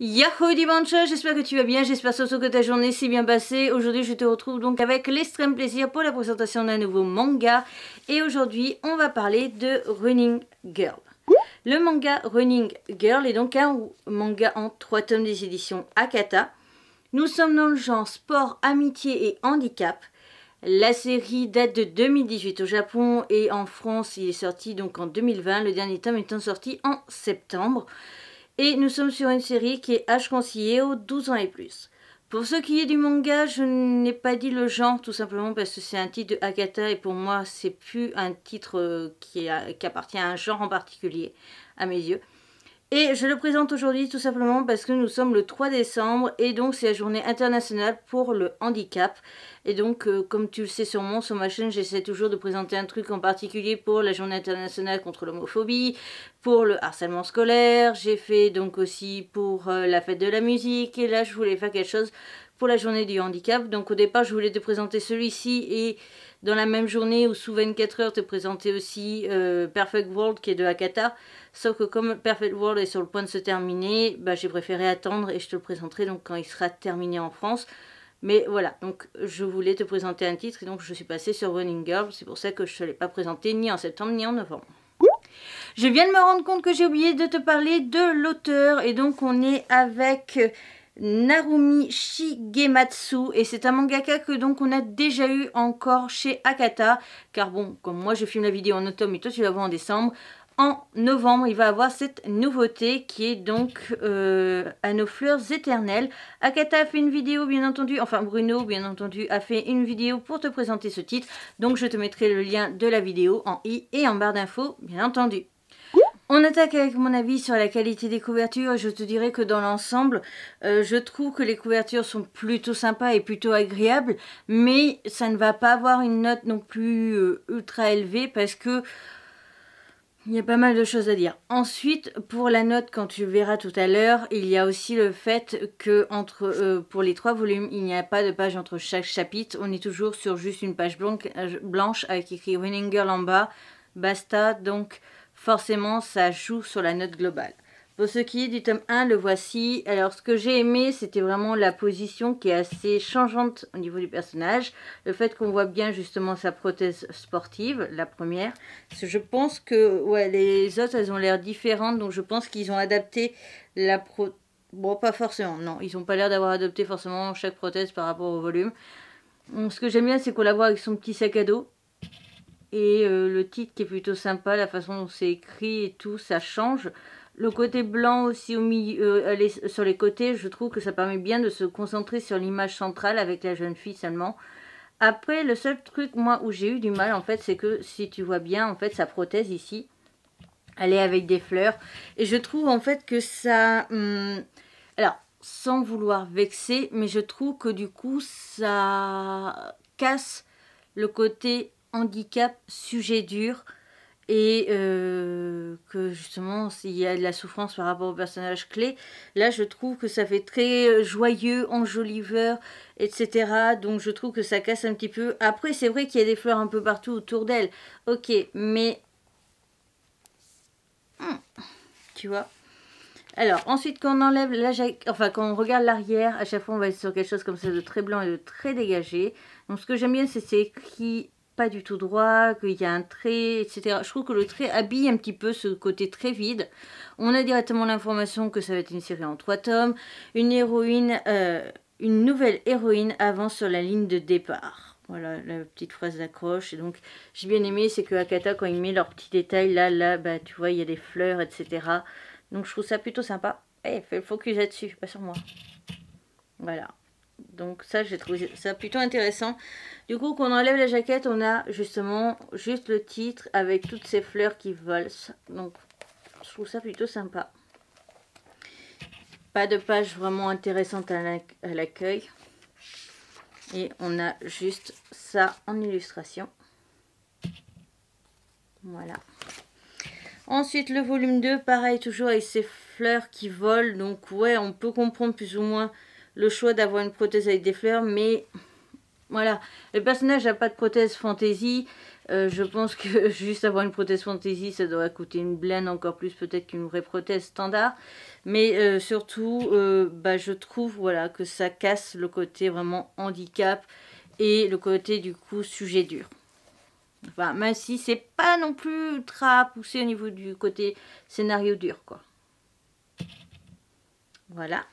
Yahoo dimanche, j'espère que tu vas bien, j'espère surtout que ta journée s'est bien passée. Aujourd'hui je te retrouve donc avec l'extrême plaisir pour la présentation d'un nouveau manga. Et aujourd'hui on va parler de Running Girl. Le manga Running Girl est donc un manga en trois tomes des éditions Akata. Nous sommes dans le genre sport, amitié et handicap. La série date de 2018 au Japon et en France il est sorti donc en 2020, le dernier tome étant sorti en septembre. Et nous sommes sur une série qui est conseillé aux 12 ans et plus. Pour ce qui est du manga, je n'ai pas dit le genre tout simplement parce que c'est un titre de Akata et pour moi c'est plus un titre euh, qui, qui appartient à un genre en particulier à mes yeux. Et je le présente aujourd'hui tout simplement parce que nous sommes le 3 décembre et donc c'est la journée internationale pour le handicap. Et donc euh, comme tu le sais sûrement sur ma chaîne j'essaie toujours de présenter un truc en particulier pour la journée internationale contre l'homophobie, pour le harcèlement scolaire, j'ai fait donc aussi pour euh, la fête de la musique et là je voulais faire quelque chose pour la journée du handicap. Donc au départ je voulais te présenter celui-ci et dans la même journée ou sous 24 heures te présenter aussi euh, Perfect World qui est de Akata. Sauf que comme Perfect World est sur le point de se terminer, bah, j'ai préféré attendre et je te le présenterai donc quand il sera terminé en France. Mais voilà, donc je voulais te présenter un titre et donc je suis passée sur Running Girl. C'est pour ça que je ne l'ai pas présenté ni en septembre ni en novembre. Je viens de me rendre compte que j'ai oublié de te parler de l'auteur et donc on est avec Narumi Shigematsu et c'est un mangaka que donc on a déjà eu encore chez Akata car bon comme moi je filme la vidéo en automne et toi tu la vois en décembre. En novembre il va avoir cette nouveauté qui est donc euh, à nos fleurs éternelles. Akata a fait une vidéo bien entendu enfin Bruno bien entendu a fait une vidéo pour te présenter ce titre. Donc je te mettrai le lien de la vidéo en i et en barre d'infos bien entendu on attaque avec mon avis sur la qualité des couvertures. Je te dirais que dans l'ensemble, euh, je trouve que les couvertures sont plutôt sympas et plutôt agréables. Mais ça ne va pas avoir une note non plus euh, ultra élevée parce que il y a pas mal de choses à dire. Ensuite, pour la note, quand tu verras tout à l'heure, il y a aussi le fait que euh, pour les trois volumes, il n'y a pas de page entre chaque chapitre. On est toujours sur juste une page blanche avec écrit Winning Girl en bas. Basta. Donc, forcément ça joue sur la note globale. Pour ce qui est du tome 1, le voici. Alors ce que j'ai aimé, c'était vraiment la position qui est assez changeante au niveau du personnage. Le fait qu'on voit bien justement sa prothèse sportive, la première. je pense que ouais, les autres, elles ont l'air différentes. Donc je pense qu'ils ont adapté la prothèse. Bon, pas forcément, non. Ils n'ont pas l'air d'avoir adapté forcément chaque prothèse par rapport au volume. ce que j'aime bien, c'est qu'on la voit avec son petit sac à dos. Et euh, le titre qui est plutôt sympa, la façon dont c'est écrit et tout, ça change. Le côté blanc aussi au milieu, euh, sur les côtés, je trouve que ça permet bien de se concentrer sur l'image centrale avec la jeune fille seulement. Après, le seul truc, moi, où j'ai eu du mal, en fait, c'est que si tu vois bien, en fait, sa prothèse ici, elle est avec des fleurs. Et je trouve, en fait, que ça... Hum, alors, sans vouloir vexer, mais je trouve que du coup, ça casse le côté handicap, sujet dur, et euh, que justement s'il y a de la souffrance par rapport au personnage clé, là je trouve que ça fait très euh, joyeux, enjoliveur, etc. Donc je trouve que ça casse un petit peu. Après c'est vrai qu'il y a des fleurs un peu partout autour d'elle, ok, mais... Hmm, tu vois alors, ensuite, quand on enlève la enfin, quand on regarde l'arrière, à chaque fois, on va être sur quelque chose comme ça de très blanc et de très dégagé. Donc, ce que j'aime bien, c'est c'est écrit pas du tout droit, qu'il y a un trait, etc. Je trouve que le trait habille un petit peu ce côté très vide. On a directement l'information que ça va être une série en trois tomes. Une héroïne, euh, une nouvelle héroïne avance sur la ligne de départ. Voilà la petite phrase d'accroche. Et donc, j'ai bien aimé, c'est que Akata, quand il met leurs petits détails, là, là, bah, tu vois, il y a des fleurs, etc. Donc, je trouve ça plutôt sympa. Eh, fais le focus là-dessus, pas sur moi. Voilà. Donc ça, j'ai trouvé ça plutôt intéressant. Du coup, quand on enlève la jaquette, on a justement juste le titre avec toutes ces fleurs qui volent. Donc, je trouve ça plutôt sympa. Pas de page vraiment intéressante à l'accueil. Et on a juste ça en illustration. Voilà. Ensuite, le volume 2, pareil, toujours avec ces fleurs qui volent. Donc, ouais, on peut comprendre plus ou moins le choix d'avoir une prothèse avec des fleurs, mais voilà, le personnage n'a pas de prothèse fantaisie. Euh, je pense que juste avoir une prothèse fantasy, ça devrait coûter une blende encore plus peut-être qu'une vraie prothèse standard. Mais euh, surtout, euh, bah, je trouve voilà, que ça casse le côté vraiment handicap et le côté du coup sujet dur. Enfin, même si c'est pas non plus ultra poussé au niveau du côté scénario dur, quoi. Voilà.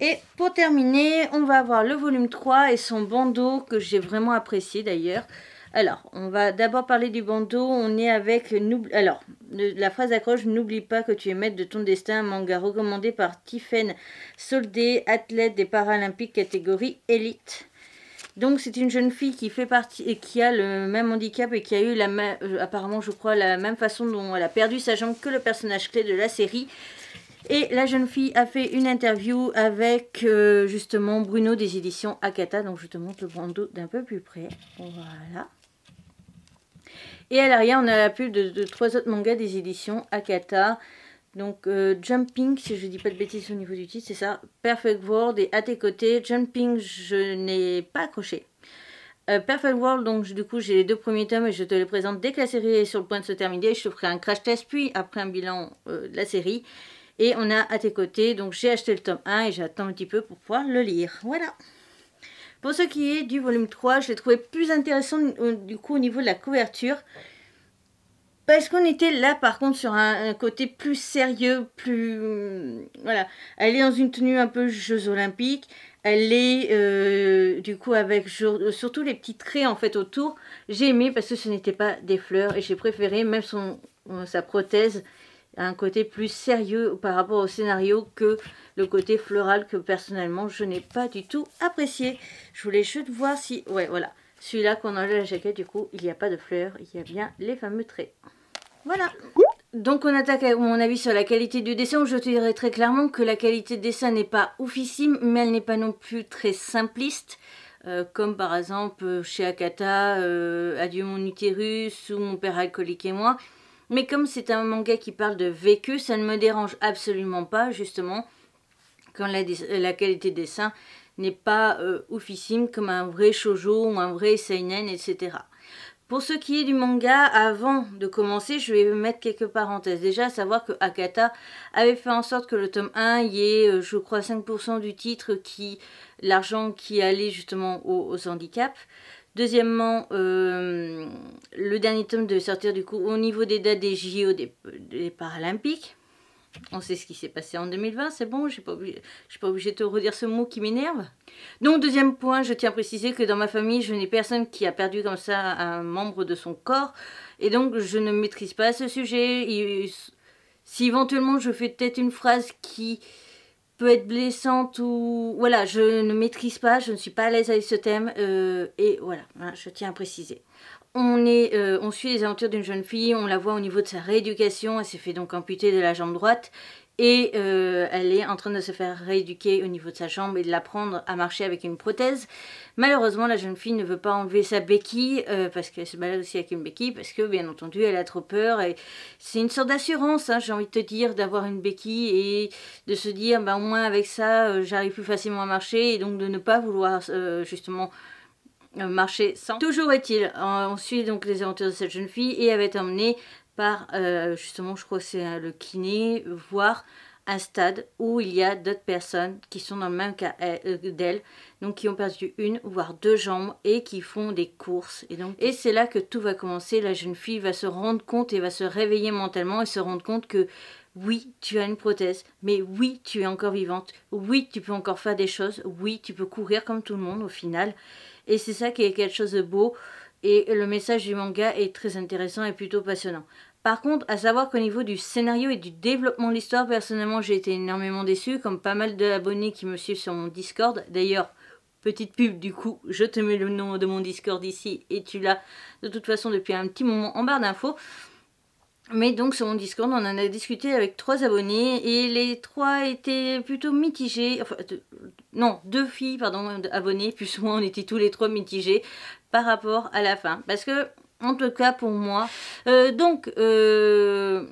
Et pour terminer, on va avoir le volume 3 et son bandeau que j'ai vraiment apprécié d'ailleurs. Alors, on va d'abord parler du bandeau. On est avec... Alors, la phrase d'accroche, n'oublie pas que tu es maître de ton destin, un manga recommandé par Tiffen Soldé, athlète des Paralympiques catégorie élite. Donc c'est une jeune fille qui fait partie et qui a le même handicap et qui a eu la euh, apparemment je crois la même façon dont elle a perdu sa jambe que le personnage clé de la série. Et la jeune fille a fait une interview avec euh, justement Bruno des éditions Akata. Donc je te montre le bandeau d'un peu plus près. Voilà. Et à l'arrière, on a la pub de, trois autres mangas des éditions Akata. Donc euh, Jumping, si je dis pas de bêtises au niveau du titre, c'est ça. Perfect World et à tes côtés. Jumping, je n'ai pas accroché. Euh, Perfect World, donc du coup j'ai les deux premiers tomes et je te les présente dès que la série est sur le point de se terminer. Je te ferai un crash test puis après un bilan de la série. Et on a à tes côtés, donc j'ai acheté le tome 1 et j'attends un petit peu pour pouvoir le lire. Voilà. Pour ce qui est du volume 3, je l'ai trouvé plus intéressant du coup au niveau de la couverture. Parce qu'on était là par contre sur un, côté plus sérieux, plus... Voilà. Elle est dans une tenue un peu Jeux Olympiques. Elle est euh, du coup avec surtout les petits traits en fait autour. J'ai aimé parce que ce n'était pas des fleurs et j'ai préféré même son, sa prothèse un côté plus sérieux par rapport au scénario que le côté floral que personnellement je n'ai pas du tout apprécié. Je voulais juste voir si... Ouais voilà. Celui-là qu'on enlève la jaquette du coup il n'y a pas de fleurs, il y a bien les fameux traits. Voilà. Donc on attaque à mon avis sur la qualité du dessin. Je te dirais très clairement que la qualité de dessin n'est pas oufissime, mais elle n'est pas non plus très simpliste. Euh, comme par exemple chez Akata, euh, Adieu mon utérus ou Mon père alcoolique et moi. Mais comme c'est un manga qui parle de vécu, ça ne me dérange absolument pas justement quand la, qualité de dessin n'est pas euh, oufissime comme un vrai shoujo ou un vrai seinen, etc. Pour ce qui est du manga, avant de commencer, je vais mettre quelques parenthèses. Déjà, à savoir que Akata avait fait en sorte que le tome 1 y ait, euh, je crois, 5% du titre qui, l'argent qui allait justement aux, handicaps. Deuxièmement, euh, le dernier tome devait sortir du coup au niveau des dates des JO des Paralympiques. On sait ce qui s'est passé en 2020, c'est bon, je ne suis pas obligée de te redire ce mot qui m'énerve. Donc, deuxième point, je tiens à préciser que dans ma famille, je n'ai personne qui a perdu comme ça un membre de son corps. Et donc, je ne maîtrise pas ce sujet. si éventuellement je fais peut-être une phrase qui peut être blessante ou... Voilà, je ne maîtrise pas, je ne suis pas à l'aise avec ce thème. Euh, et voilà, je tiens à préciser. Euh, on suit les aventures d'une jeune fille, on la voit au niveau de sa rééducation, elle s'est fait donc amputer de la jambe droite et euh, elle est en train de se faire rééduquer au niveau de sa jambe et de l'apprendre à marcher avec une prothèse. Malheureusement, la jeune fille ne veut pas enlever sa béquille euh, parce qu'elle se balade aussi avec une béquille parce que bien entendu elle a trop peur et c'est une sorte d'assurance, hein, j'ai envie de te dire, d'avoir une béquille et de se dire bah, au moins avec ça j'arrive plus facilement à marcher et donc de ne pas vouloir justement euh, marché sans. Toujours est-il, on suit donc les aventures de cette jeune fille et elle va être emmenée par, euh, justement, je crois c'est euh, le kiné, voir un stade où il y a d'autres personnes qui sont dans le même cas d'elle, donc qui ont perdu une, voire deux jambes et qui font des courses. Et, donc, et c'est là que tout va commencer. La jeune fille va se rendre compte et va se réveiller mentalement et se rendre compte que oui, tu as une prothèse, mais oui, tu es encore vivante. Oui, tu peux encore faire des choses. Oui, tu peux courir comme tout le monde au final. Et c'est ça qui est quelque chose de beau. Et le message du manga est très intéressant et plutôt passionnant. Par contre, à savoir qu'au niveau du scénario et du développement de l'histoire, personnellement, j'ai été énormément déçue, comme pas mal d'abonnés qui me suivent sur mon Discord. D'ailleurs, petite pub, du coup, je te mets le nom de mon Discord ici et tu l'as de toute façon depuis un petit moment en barre d'infos. Mais donc sur mon Discord, on en a discuté avec trois abonnés et les trois étaient plutôt mitigés. Enfin, non, deux filles, pardon, abonnées, plus moi on était tous les trois mitigés par rapport à la fin. Parce que, en tout cas pour moi, euh, donc, euh,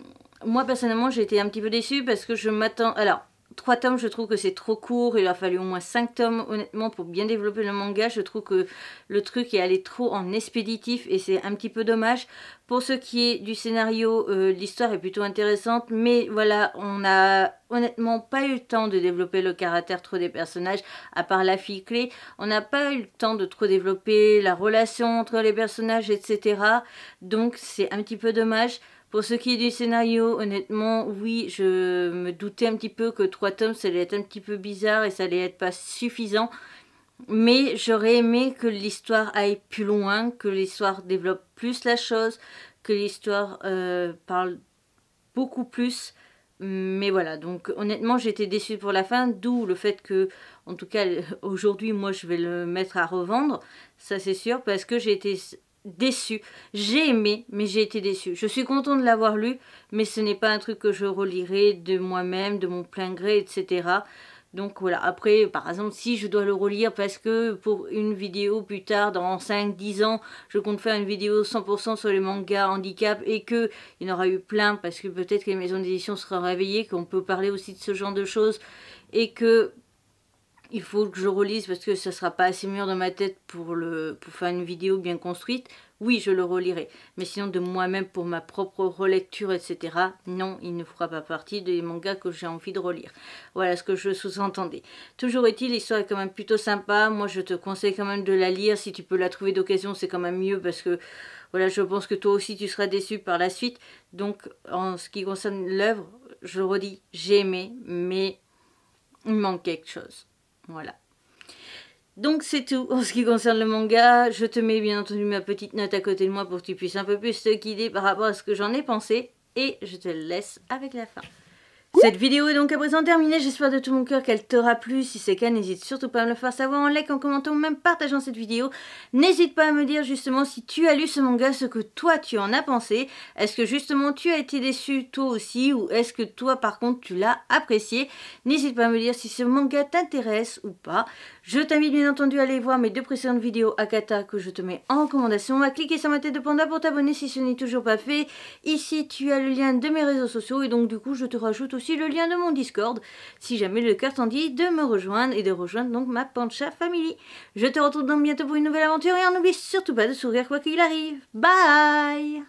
moi personnellement j'ai été un petit peu déçue parce que je m'attends... Alors, 3 tomes, je trouve que c'est trop court. Il a fallu au moins 5 tomes, honnêtement, pour bien développer le manga. Je trouve que le truc est allé trop en expéditif et c'est un petit peu dommage. Pour ce qui est du scénario, euh, l'histoire est plutôt intéressante, mais voilà, on n'a honnêtement pas eu le temps de développer le caractère trop des personnages, à part la fille clé. On n'a pas eu le temps de trop développer la relation entre les personnages, etc. Donc c'est un petit peu dommage. Pour ce qui est du scénario, honnêtement, oui, je me doutais un petit peu que trois tomes, ça allait être un petit peu bizarre et ça allait être pas suffisant. Mais j'aurais aimé que l'histoire aille plus loin, que l'histoire développe plus la chose, que l'histoire euh, parle beaucoup plus. Mais voilà, donc honnêtement j'étais déçue pour la fin, d'où le fait que, en tout cas aujourd'hui moi je vais le mettre à revendre, ça c'est sûr, parce que j'ai été déçue. J'ai aimé, mais j'ai été déçue. Je suis contente de l'avoir lu, mais ce n'est pas un truc que je relirai de moi-même, de mon plein gré, etc. Donc voilà, après, par exemple, si je dois le relire parce que pour une vidéo plus tard, dans 5-10 ans, je compte faire une vidéo 100% sur les mangas handicap et qu'il y en aura eu plein parce que peut-être que les maisons d'édition seront réveillées, qu'on peut parler aussi de ce genre de choses et que il faut que je relise parce que ça sera pas assez mûr dans ma tête pour, le, faire une vidéo bien construite, oui, je le relirai. Mais sinon, de moi-même, pour ma propre relecture, etc., non, il ne fera pas partie des mangas que j'ai envie de relire. Voilà ce que je sous-entendais. Toujours est-il, l'histoire est quand même plutôt sympa. Moi, je te conseille quand même de la lire. Si tu peux la trouver d'occasion, c'est quand même mieux parce que, voilà, je pense que toi aussi, tu seras déçu par la suite. Donc, en ce qui concerne l'œuvre, je redis, j'ai aimé, mais il manque quelque chose. Voilà. Donc c'est tout en ce qui concerne le manga. Je te mets bien entendu ma petite note à côté de moi pour que tu puisses un peu plus te guider par rapport à ce que j'en ai pensé. Et je te laisse avec la fin. Cette vidéo est donc à présent terminée, j'espère de tout mon cœur qu'elle t'aura plu. Si c'est le cas, n'hésite surtout pas à me le faire savoir en like, en commentant ou même partageant cette vidéo. N'hésite pas à me dire justement si tu as lu ce manga, ce que toi tu en as pensé. Est-ce que justement tu as été déçu toi aussi ou est-ce que toi par contre tu l'as apprécié? N'hésite pas à me dire si ce manga t'intéresse ou pas. Je t'invite bien entendu à aller voir mes deux précédentes vidéos Akata que je te mets en recommandation, à cliquer sur ma tête de panda pour t'abonner si ce n'est toujours pas fait. Ici tu as le lien de mes réseaux sociaux et donc du coup je te rajoute aussi le lien de mon Discord si jamais le cœur t'en dit de me rejoindre et de rejoindre donc ma Pancha Family. Je te retrouve donc bientôt pour une nouvelle aventure et n'oublie surtout pas de sourire quoi qu'il arrive. Bye